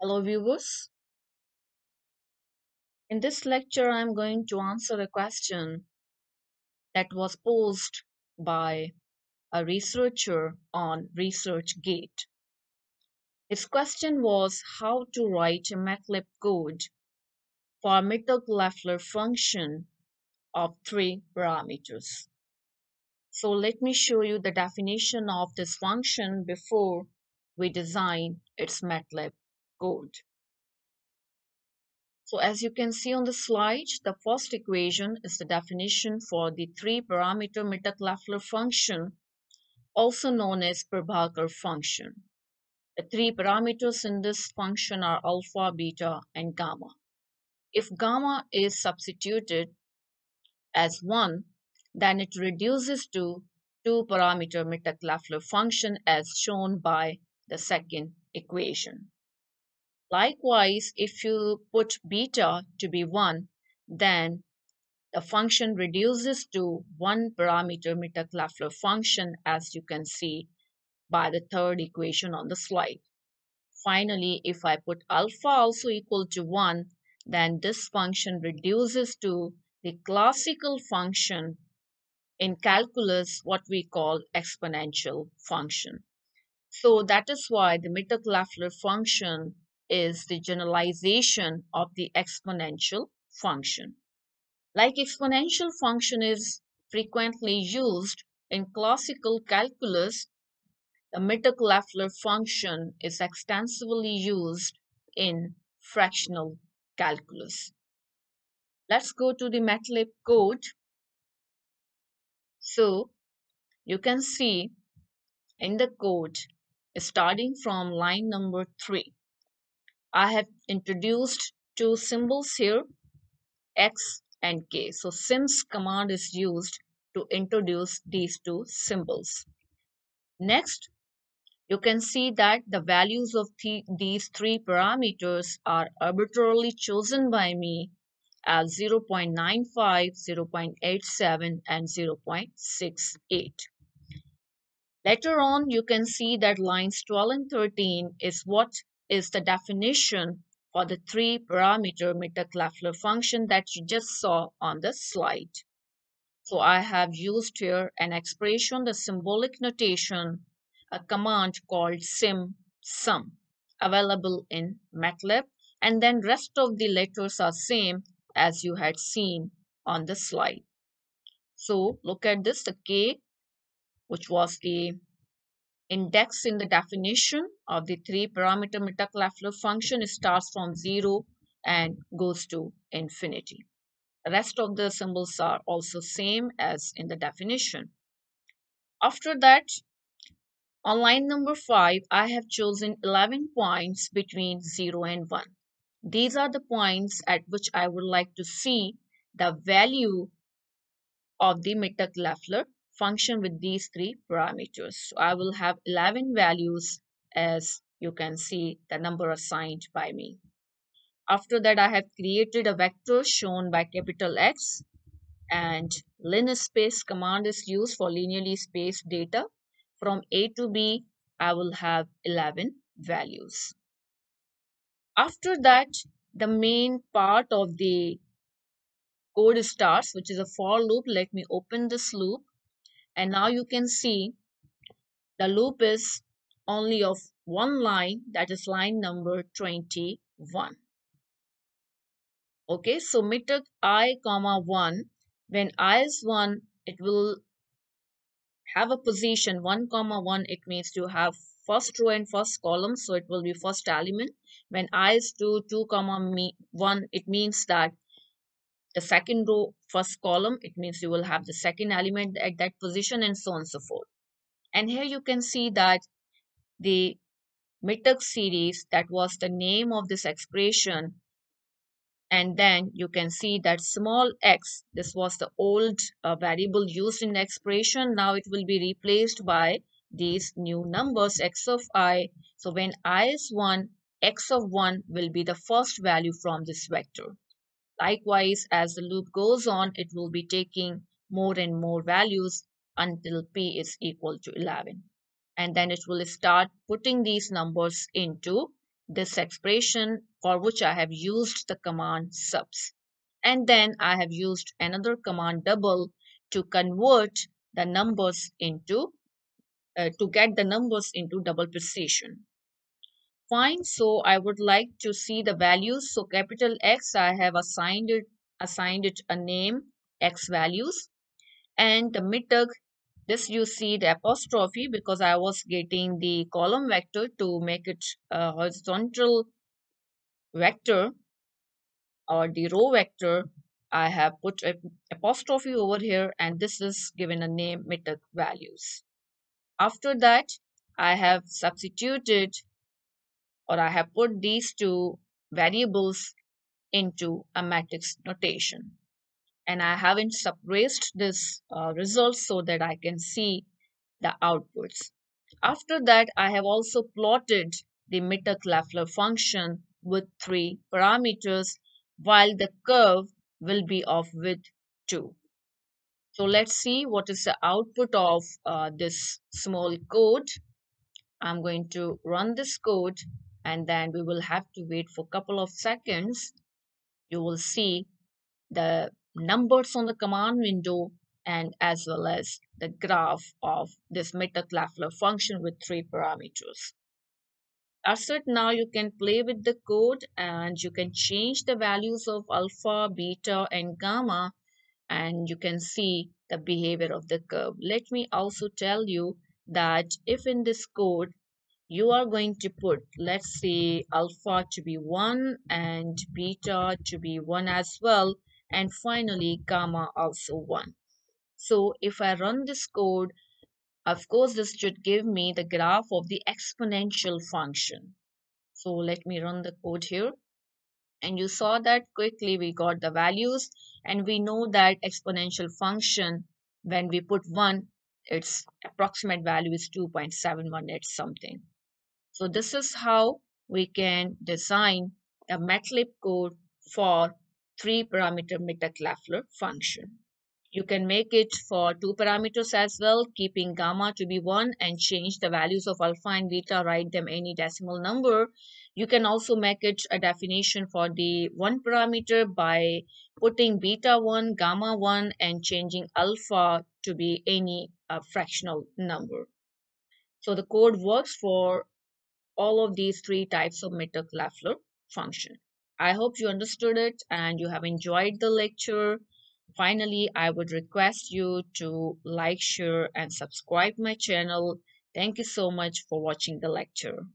Hello viewers. In this lecture I am going to answer a question that was posed by a researcher on ResearchGate. His question was how to write a MATLAB code for a Mittag-Leffler function of three parameters. So let me show you the definition of this function before we design its MATLAB code. So as you can see on the slide, the first equation is the definition for the three-parameter Mittag-Leffler function, also known as Prabhakar function. The three parameters in this function are alpha, beta, and gamma. If gamma is substituted as 1, then it reduces to two-parameter Mittag-Leffler function as shown by the second equation. Likewise, if you put beta to be 1, then the function reduces to one parameter Mittag-Leffler function as you can see by the third equation on the slide. Finally, if I put alpha also equal to 1, then this function reduces to the classical function in calculus what we call exponential function. So that is why the Mittag-Leffler function is the generalization of the exponential function. Like exponential function is frequently used in classical calculus, the Mittag-Leffler function is extensively used in fractional calculus. Let's go to the MATLAB code. So you can see in the code starting from line number 3 I have introduced two symbols here, X and K. So syms command is used to introduce these two symbols. Next, you can see that the values of th these three parameters are arbitrarily chosen by me as 0.95, 0.87 and 0.68. Later on, you can see that lines 12 and 13 is what is the definition for the three parameter Mittag-Leffler function that you just saw on the slide. So I have used here an expression, the symbolic notation, a command called sim sum available in MATLAB and then rest of the letters are same as you had seen on the slide. So look at this, the K which was the index in the definition of the three parameter Mittag-Leffler function starts from 0 and goes to infinity. The rest of the symbols are also same as in the definition. After that, on line number 5, I have chosen 11 points between 0 and 1. These are the points at which I would like to see the value of the Mittag-Leffler function with these three parameters. So I will have 11 values as you can see the number assigned by me. After that, I have created a vector shown by capital X and linspace command is used for linearly spaced data. From A to B, I will have 11 values. After that, the main part of the code starts, which is a for loop. Let me open this loop and now you can see the loop is only of one line that is line number 21 okay so Mittag i comma 1 when i is 1 it will have a position. 1 comma 1 it means to have first row and first column so it will be first element. When i is 2 2 comma 1 it means that the second row first column it means you will have the second element at that position and so on and so forth. And here you can see that the Mittag series that was the name of this expression and then you can see that small x this was the old uh, variable used in the expression. Now it will be replaced by these new numbers x of i. So when i is 1 x of 1 will be the first value from this vector Likewise, as the loop goes on, it will be taking more and more values until p is equal to 11. And then it will start putting these numbers into this expression for which I have used the command subs. And then I have used another command double to convert the numbers into, uh, to get the numbers into double precision. Fine, so I would like to see the values. So capital X, I have assigned it, assigned it a name, X values. And the mittag this you see the apostrophe because I was getting the column vector to make it a horizontal vector or the row vector. I have put a apostrophe over here and this is given a name mittag values. After that, I have substituted or I have put these two variables into a matrix notation and I haven't suppressed this uh, result so that I can see the outputs. After that, I have also plotted the Mittag-Leffler function with three parameters while the curve will be of width 2. So let's see what is the output of uh, this small code. I'm going to run this code and then we will have to wait for a couple of seconds. You will see the numbers on the command window and as well as the graph of this Mittag-Leffler function with three parameters. As it now you can play with the code and you can change the values of alpha, beta and gamma and you can see the behavior of the curve. Let me also tell you that if in this code you are going to put let's say alpha to be 1 and beta to be 1 as well and finally gamma also 1. So if I run this code, of course this should give me the graph of the exponential function. So let me run the code here. And you saw that quickly we got the values and we know that exponential function when we put 1 its approximate value is 2.718 something. So this is how we can design a MATLAB code for three parameter Mittag-Leffler function. You can make it for two parameters as well, keeping gamma to be 1 and change the values of alpha and beta, write them any decimal number. You can also make it a definition for the one parameter by putting beta 1, gamma 1 and changing alpha to be any uh, fractional number. So the code works for all of these three types of Mittag-Leffler function. I hope you understood it and you have enjoyed the lecture. Finally, I would request you to like, share and subscribe my channel. Thank you so much for watching the lecture.